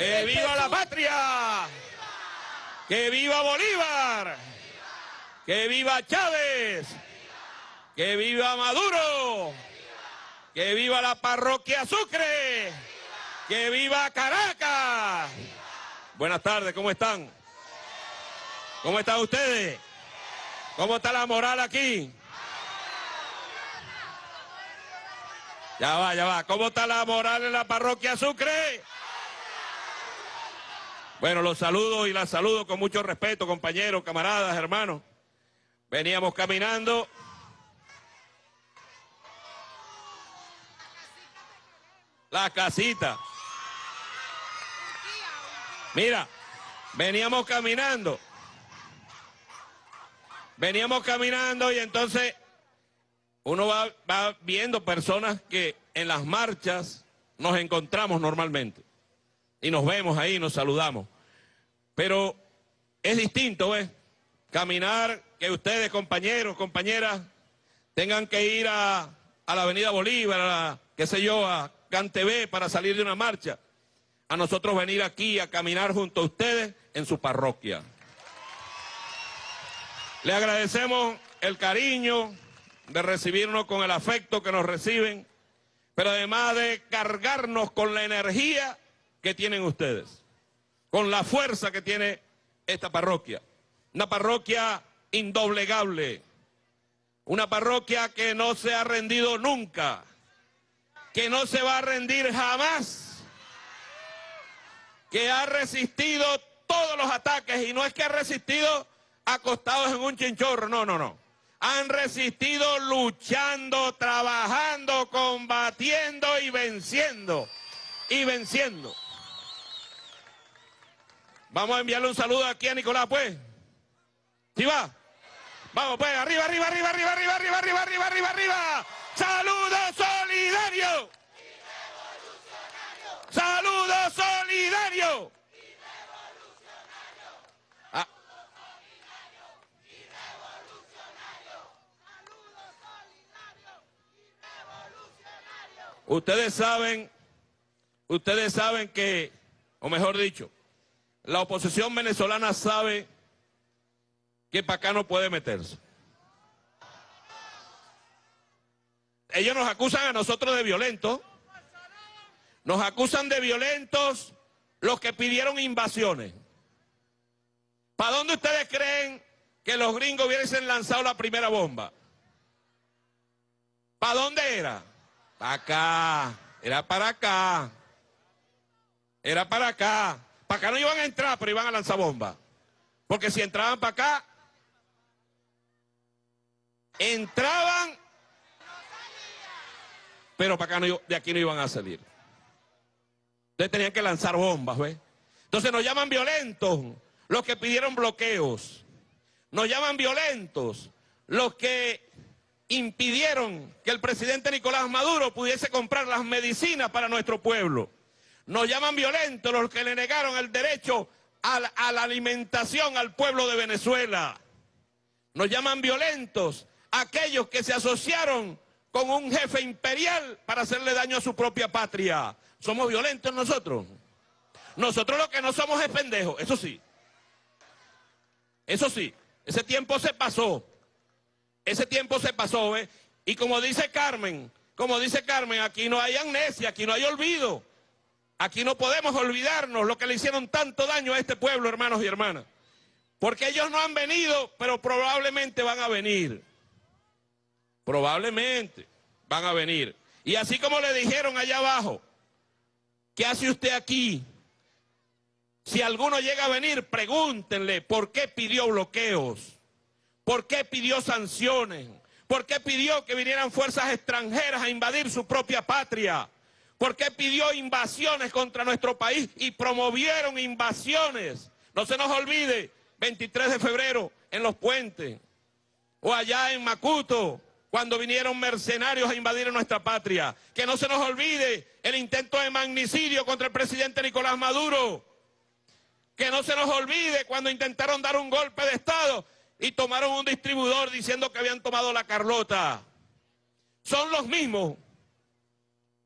¡Que viva la patria! ¡Que viva Bolívar! ¡Que viva Chávez! ¡Que viva Maduro! ¡Que viva la parroquia Sucre! ¡Que viva Caracas! Buenas tardes, ¿cómo están? ¿Cómo están ustedes? ¿Cómo está la moral aquí? Ya va, ya va. ¿Cómo está la moral en la parroquia Sucre? Bueno, los saludo y las saludo con mucho respeto, compañeros, camaradas, hermanos. Veníamos caminando. La casita. Mira, veníamos caminando. Veníamos caminando y entonces uno va, va, viendo personas que en las marchas nos encontramos normalmente. Y nos vemos ahí, nos saludamos. Pero es distinto, ¿ves? Caminar, que ustedes, compañeros, compañeras, tengan que ir a, a la Avenida Bolívar, a, qué sé yo, a Cantebé para salir de una marcha. A nosotros venir aquí a caminar junto a ustedes en su parroquia. Le agradecemos el cariño de recibirnos con el afecto que nos reciben, pero además de cargarnos con la energía que tienen ustedes, con la fuerza que tiene esta parroquia. Una parroquia indoblegable, una parroquia que no se ha rendido nunca, que no se va a rendir jamás, que ha resistido todos los ataques y no es que ha resistido acostados en un chinchorro, no, no, no. Han resistido luchando, trabajando, combatiendo y venciendo. Y venciendo. Vamos a enviarle un saludo aquí a Nicolás, pues. ¿Sí va? Vamos, pues, arriba, arriba, arriba, arriba, arriba, arriba, arriba, arriba, arriba, arriba. ¡Saludo solidario! ¡Saludo solidario! Ah. Ustedes saben, ustedes saben que, o mejor dicho, la oposición venezolana sabe que para acá no puede meterse. Ellos nos acusan a nosotros de violentos. Nos acusan de violentos los que pidieron invasiones. ¿Para dónde ustedes creen que los gringos hubiesen lanzado la primera bomba? ¿Para dónde era? Para acá. Era para acá. Era para acá. Para acá no iban a entrar, pero iban a lanzar bombas. Porque si entraban para acá, entraban, pero para acá no, de aquí no iban a salir. Entonces tenían que lanzar bombas, ¿ves? Entonces nos llaman violentos los que pidieron bloqueos. Nos llaman violentos los que impidieron que el presidente Nicolás Maduro pudiese comprar las medicinas para nuestro pueblo. Nos llaman violentos los que le negaron el derecho a la, alimentación al pueblo de Venezuela. Nos llaman violentos aquellos que se asociaron con un jefe imperial para hacerle daño a su propia patria. ¿Somos violentos nosotros? Nosotros lo que no somos es pendejos, eso sí. Eso sí, ese tiempo se pasó. Ese tiempo se pasó, ¿eh? Y como dice Carmen, como dice Carmen, aquí no hay amnesia, aquí no hay olvido. Aquí no podemos olvidarnos lo que le hicieron tanto daño a este pueblo, hermanos y hermanas. Porque ellos no han venido, pero probablemente van a venir. Probablemente van a venir. Y así como le dijeron allá abajo, ¿qué hace usted aquí? Si alguno llega a venir, pregúntenle por qué pidió bloqueos, por qué pidió sanciones, por qué pidió que vinieran fuerzas extranjeras a invadir su propia patria, por qué pidió invasiones contra nuestro país y promovieron invasiones. No se nos olvide, 23 de febrero en los puentes, o allá en Macuto, cuando vinieron mercenarios a invadir nuestra patria. Que no se nos olvide el intento de magnicidio contra el presidente Nicolás Maduro. Que no se nos olvide cuando intentaron dar un golpe de Estado y tomaron un distribuidor diciendo que habían tomado la Carlota. Son los mismos.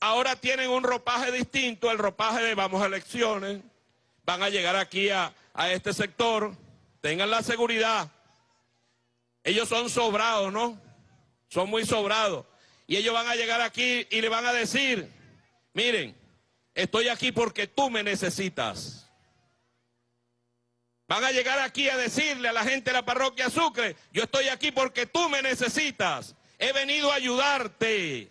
Ahora tienen un ropaje distinto, el ropaje de vamos a elecciones, van a llegar aquí a, a este sector, tengan la seguridad. Ellos son sobrados, ¿no? Son muy sobrados. Y ellos van a llegar aquí y le van a decir, miren, estoy aquí porque tú me necesitas. Van a llegar aquí a decirle a la gente de la parroquia Sucre, yo estoy aquí porque tú me necesitas. He venido a ayudarte.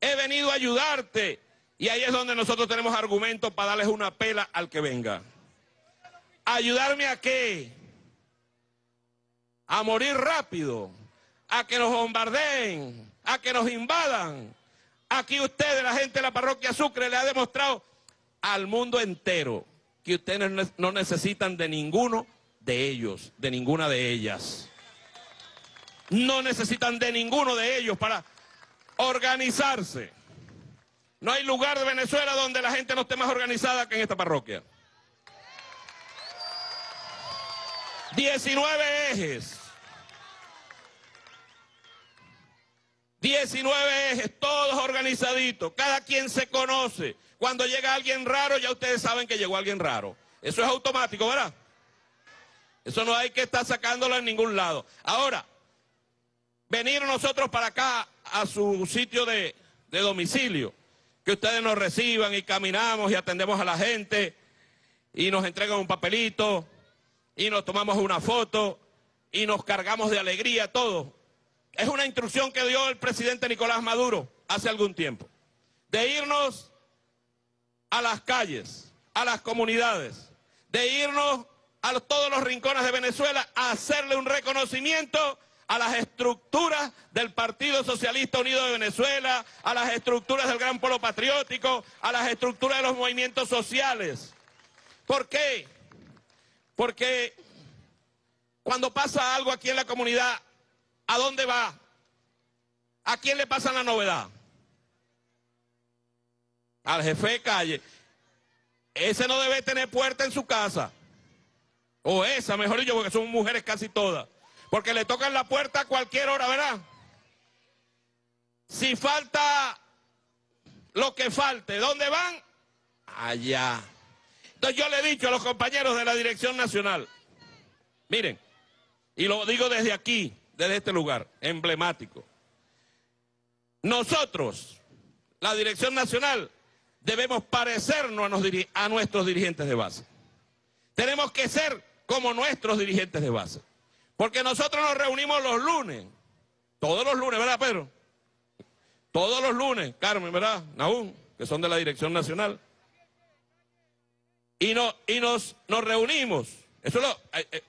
He venido a ayudarte. Y ahí es donde nosotros tenemos argumentos para darles una pela al que venga. ¿Ayudarme a qué? A morir rápido, a que nos bombardeen, a que nos invadan. Aquí ustedes, la gente de la parroquia Sucre, le ha demostrado al mundo entero que ustedes no necesitan de ninguno de ellos, de ninguna de ellas. No necesitan de ninguno de ellos para organizarse. No hay lugar de Venezuela donde la gente no esté más organizada que en esta parroquia. 19 ejes. 19 ejes, todos organizaditos, cada quien se conoce. Cuando llega alguien raro, ya ustedes saben que llegó alguien raro. Eso es automático, ¿verdad? Eso no hay que estar sacándolo en ningún lado. Ahora, venir nosotros para acá a su sitio de, de domicilio, que ustedes nos reciban y caminamos y atendemos a la gente y nos entregan un papelito y nos tomamos una foto y nos cargamos de alegría todo. Es una instrucción que dio el presidente Nicolás Maduro hace algún tiempo, de irnos a las calles, a las comunidades, de irnos a todos los rincones de Venezuela a hacerle un reconocimiento a las estructuras del Partido Socialista Unido de Venezuela, a las estructuras del Gran Polo Patriótico, a las estructuras de los movimientos sociales. ¿Por qué? Porque cuando pasa algo aquí en la comunidad, ¿a dónde va? ¿A quién le pasa la novedad? Al jefe de calle. Ese no debe tener puerta en su casa. O esa, mejor dicho, porque son mujeres casi todas. Porque le tocan la puerta a cualquier hora, ¿verdad? Si falta lo que falte, ¿dónde van? Allá. Entonces yo le he dicho a los compañeros de la Dirección Nacional, miren, y lo digo desde aquí, desde este lugar, emblemático. Nosotros, la Dirección Nacional, debemos parecernos a, a nuestros dirigentes de base. Tenemos que ser como nuestros dirigentes de base. Porque nosotros nos reunimos los lunes, todos los lunes, ¿verdad, Pedro? Todos los lunes, Carmen, ¿verdad? Naúm, que son de la Dirección Nacional. Y, no, y nos, nos reunimos, eso lo, eh, eh,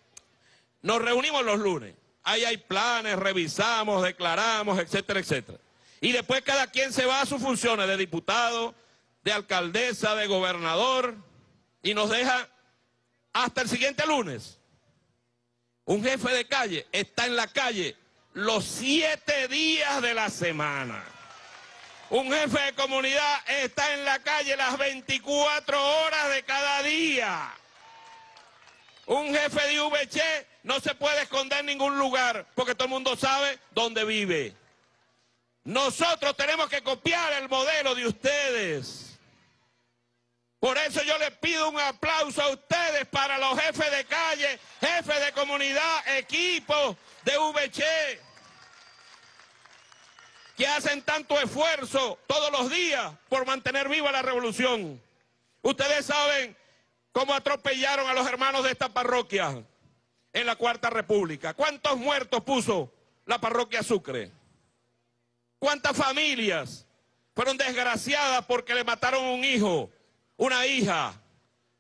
nos reunimos los lunes. Ahí hay planes, revisamos, declaramos, etcétera, etcétera. Y después cada quien se va a sus funciones de diputado, de alcaldesa, de gobernador, y nos deja hasta el siguiente lunes. Un jefe de calle está en la calle los siete días de la semana. Un jefe de comunidad está en la calle las 24 horas de cada día. Un jefe de VC no se puede esconder en ningún lugar porque todo el mundo sabe dónde vive. Nosotros tenemos que copiar el modelo de ustedes. Por eso yo les pido un aplauso a ustedes para los jefes de calle, jefes de comunidad, equipos de VC, que hacen tanto esfuerzo todos los días por mantener viva la revolución. Ustedes saben cómo atropellaron a los hermanos de esta parroquia en la Cuarta República. ¿Cuántos muertos puso la parroquia Sucre? ¿Cuántas familias fueron desgraciadas porque le mataron un hijo? Una hija,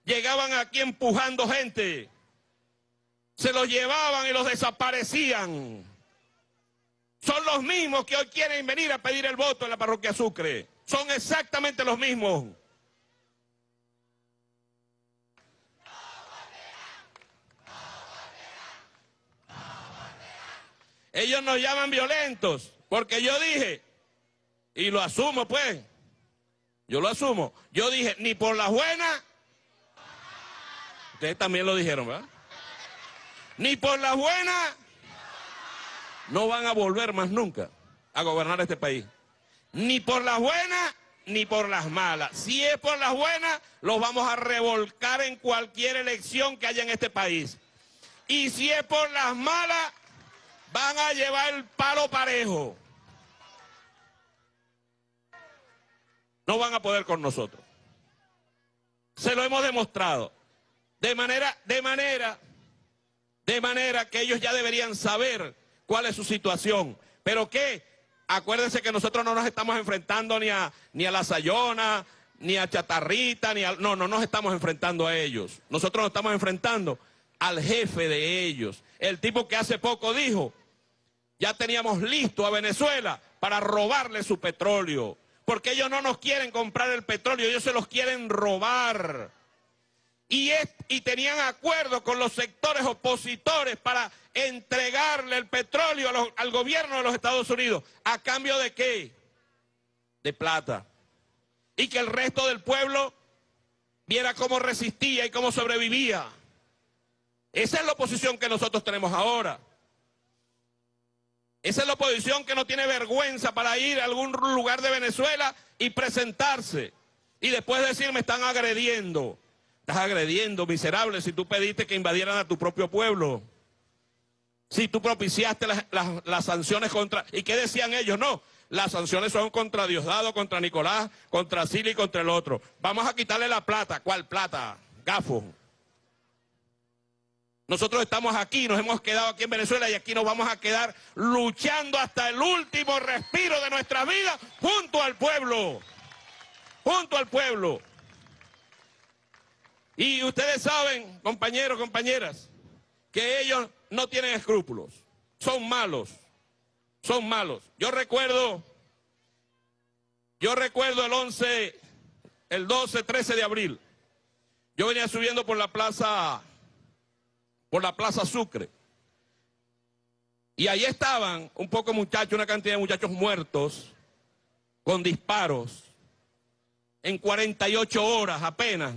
llegaban aquí empujando gente, se los llevaban y los desaparecían. Son los mismos que hoy quieren venir a pedir el voto en la parroquia Sucre. Son exactamente los mismos. Ellos nos llaman violentos, porque yo dije, y lo asumo pues, yo lo asumo. Yo dije, ni por las buenas. Ustedes también lo dijeron, ¿verdad? Ni por las buenas. No van a volver más nunca a gobernar este país. Ni por las buenas. ni por las malas. Si es por las buenas, los vamos a revolcar en cualquier elección que haya en este país. Y si es por las malas, van a llevar el palo parejo. No van a poder con nosotros. Se lo hemos demostrado. De manera, de manera, de manera que ellos ya deberían saber cuál es su situación. Pero qué, acuérdense que nosotros no nos estamos enfrentando ni a, ni a la Sayona, ni a Chatarrita, ni a... No, no nos estamos enfrentando a ellos. Nosotros nos estamos enfrentando al jefe de ellos. El tipo que hace poco dijo, ya teníamos listo a Venezuela para robarle su petróleo. Porque ellos no nos quieren comprar el petróleo, ellos se los quieren robar. Y, tenían acuerdo con los sectores opositores para entregarle el petróleo al gobierno de los Estados Unidos. ¿A cambio de qué? De plata. Y que el resto del pueblo viera cómo resistía y cómo sobrevivía. Esa es la oposición que nosotros tenemos ahora. Esa es la oposición que no tiene vergüenza para ir a algún lugar de Venezuela y presentarse. Y después decir, me están agrediendo. Estás agrediendo, miserable, si tú pediste que invadieran a tu propio pueblo. Si tú propiciaste las, sanciones contra... ¿Y qué decían ellos? No, las sanciones son contra Diosdado, contra Nicolás, contra Sili y contra el otro. Vamos a quitarle la plata. ¿Cuál plata? Gafo. Nosotros estamos aquí, nos hemos quedado aquí en Venezuela y aquí nos vamos a quedar luchando hasta el último respiro de nuestra vida junto al pueblo. Junto al pueblo. Y ustedes saben, compañeros, compañeras, que ellos no tienen escrúpulos. Son malos. Son malos. Yo recuerdo, yo recuerdo el 11, el 12, 13 de abril. Yo venía subiendo por la plaza por la Plaza Sucre. Y ahí estaban un poco muchachos, una cantidad de muchachos muertos con disparos. En 48 horas apenas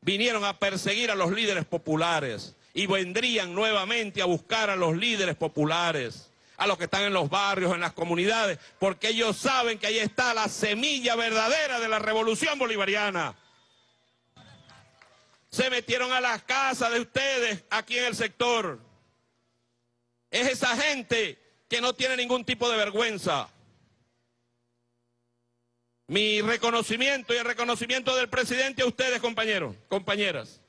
vinieron a perseguir a los líderes populares y vendrían nuevamente a buscar a los líderes populares, a los que están en los barrios, en las comunidades, porque ellos saben que ahí está la semilla verdadera de la revolución bolivariana se metieron a las casas de ustedes aquí en el sector. Es esa gente que no tiene ningún tipo de vergüenza. Mi reconocimiento y el reconocimiento del presidente a ustedes, compañeros, compañeras.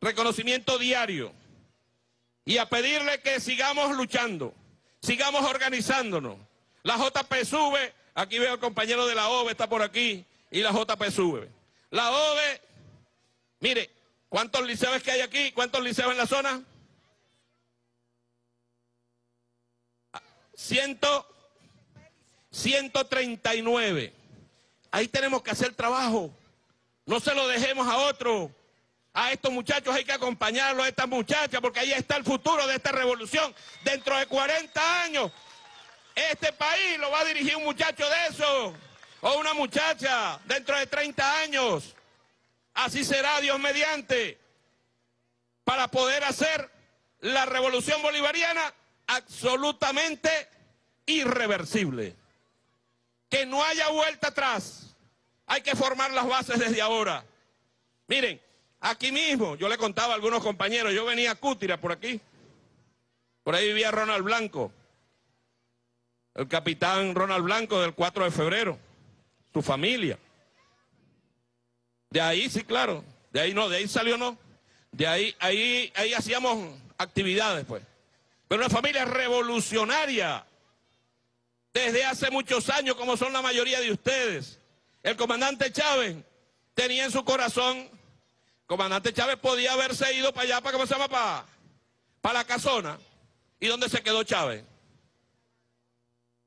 Reconocimiento diario. Y a pedirle que sigamos luchando, sigamos organizándonos. La JP sube, aquí veo al compañero de la OVE, está por aquí, y la JP sube. La OVE, mire, ¿Cuántos liceos que hay aquí? ¿Cuántos liceos en la zona? Ciento, 139. Ahí tenemos que hacer trabajo. No se lo dejemos a otro. A estos muchachos hay que acompañarlos, a estas muchachas, porque ahí está el futuro de esta revolución. Dentro de 40 años, este país lo va a dirigir un muchacho de eso, o una muchacha, dentro de 30 años. Así será Dios mediante, para poder hacer la revolución bolivariana absolutamente irreversible. Que no haya vuelta atrás. Hay que formar las bases desde ahora. Miren, aquí mismo, yo le contaba a algunos compañeros, yo venía a Cútira por aquí. Por ahí vivía Ronald Blanco, el capitán Ronald Blanco del 4 de febrero, su familia. De ahí sí, claro. De ahí no, de ahí salió no. De ahí, ahí, ahí hacíamos actividades, pues. Pero una familia revolucionaria. Desde hace muchos años, como son la mayoría de ustedes. El comandante Chávez tenía en su corazón, comandante Chávez podía haberse ido para allá, para cómo se llama, para, para la casona. ¿Y dónde se quedó Chávez?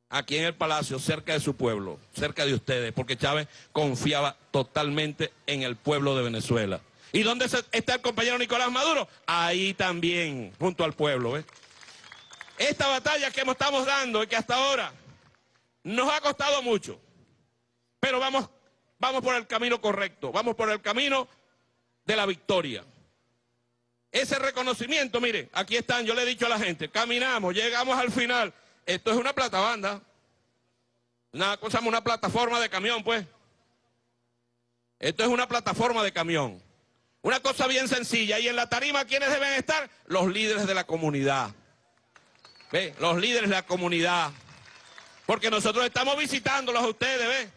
Aquí en el palacio, cerca de su pueblo, cerca de ustedes, porque Chávez confiaba totalmente en el pueblo de Venezuela. ¿Y dónde está el compañero Nicolás Maduro? Ahí también, junto al pueblo. Esta batalla que estamos dando y que hasta ahora nos ha costado mucho, pero vamos, vamos por el camino correcto, vamos por el camino de la victoria. Ese reconocimiento, mire, aquí están, yo le he dicho a la gente, caminamos, llegamos al final. Esto es una platabanda. Una cosa, una plataforma de camión, pues. Esto es una plataforma de camión. Una cosa bien sencilla. Y en la tarima, ¿quiénes deben estar? Los líderes de la comunidad. ¿Ve? Los líderes de la comunidad. Porque nosotros estamos visitándolos a ustedes, ¿ve?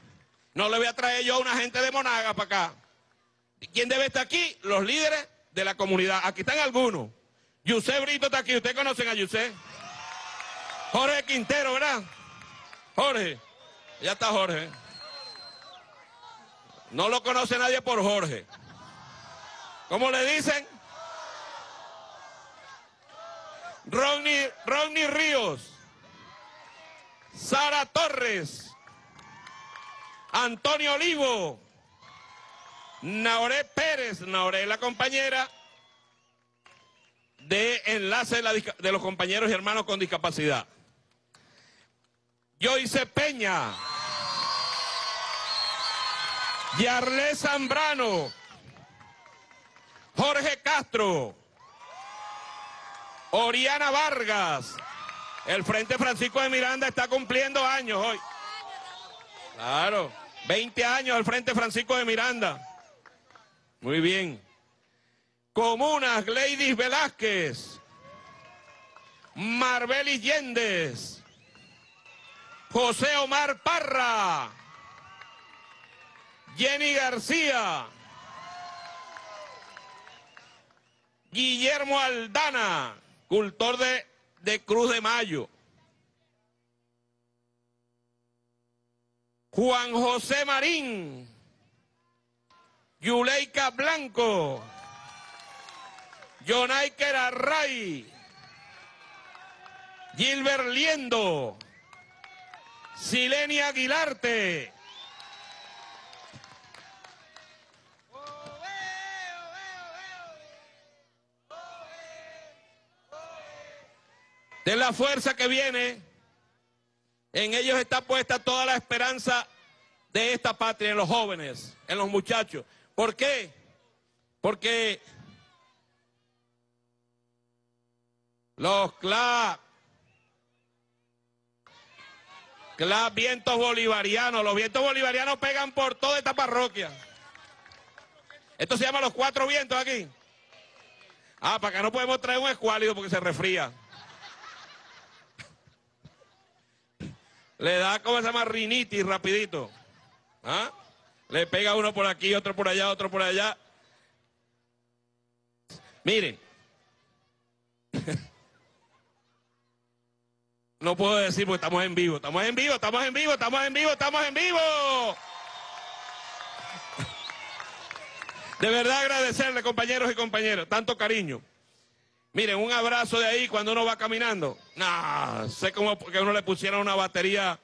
No le voy a traer yo a una gente de Monaga para acá. ¿Quién debe estar aquí? Los líderes de la comunidad. Aquí están algunos. Yusé Brito está aquí. ¿Ustedes conocen a Yusé? Jorge Quintero, ¿verdad? Jorge. Ya está Jorge. No lo conoce nadie por Jorge. ¿Cómo le dicen? Ronnie, Ronnie Ríos. Sara Torres. Antonio Olivo. Naoré Pérez. Naoré la compañera de enlace de, de los compañeros y hermanos con discapacidad. Joyce Peña. Yarlé Zambrano. Jorge Castro. Oriana Vargas. El Frente Francisco de Miranda está cumpliendo años hoy. Claro, 20 años el Frente Francisco de Miranda. Muy bien. Comunas, Gladys Velázquez. Marbeli Yéndez. José Omar Parra. Jenny García. Guillermo Aldana, cultor de, de Cruz de Mayo. Juan José Marín. Yuleika Blanco. Jonaiker Array. Gilbert Liendo. Silenia Aguilarte. de la fuerza que viene, en ellos está puesta toda la esperanza de esta patria, en los jóvenes, en los muchachos. ¿Por qué? Porque los CLA, CLA vientos bolivarianos, los vientos bolivarianos pegan por toda esta parroquia. Esto se llama los cuatro vientos aquí. Ah, para que no podemos traer un escuálido porque se refría. Le da, como se llama? Rinitis rapidito. ¿Ah? Le pega uno por aquí, otro por allá, otro por allá. Miren. No puedo decir porque estamos en vivo. Estamos en vivo, estamos en vivo, estamos en vivo, estamos en vivo. De verdad agradecerle, compañeros y compañeras, tanto cariño. Miren, un abrazo de ahí cuando uno va caminando. Nah, sé como que uno le pusiera una batería.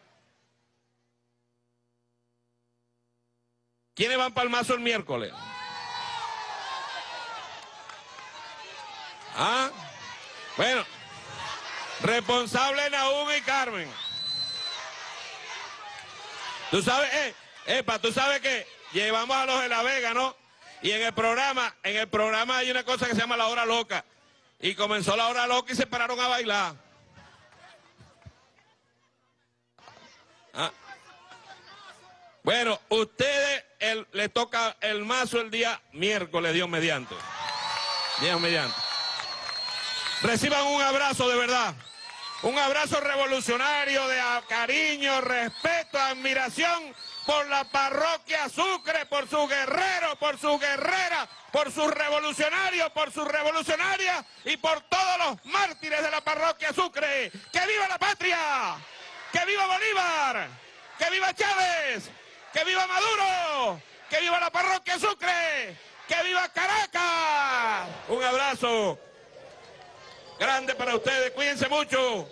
¿Quiénes van para el mazo el miércoles? ¿Ah? Bueno, responsable Naúm y Carmen. Tú sabes, eh, epa, tú sabes que llevamos a los de La Vega, ¿no? Y en el programa, en el programa hay una cosa que se llama la hora loca. Y comenzó la hora loca y se pararon a bailar. Ah. Bueno, ustedes le toca el mazo el día miércoles, Dios mediante. Dios mediante. Reciban un abrazo de verdad. Un abrazo revolucionario de cariño, respeto, admiración por la parroquia Sucre, por su guerrero, por su guerrera, por sus revolucionarios, por sus revolucionarias y por todos los mártires de la parroquia Sucre. ¡Que viva la patria! ¡Que viva Bolívar! ¡Que viva Chávez! ¡Que viva Maduro! ¡Que viva la parroquia Sucre! ¡Que viva Caracas! Un abrazo grande para ustedes, cuídense mucho.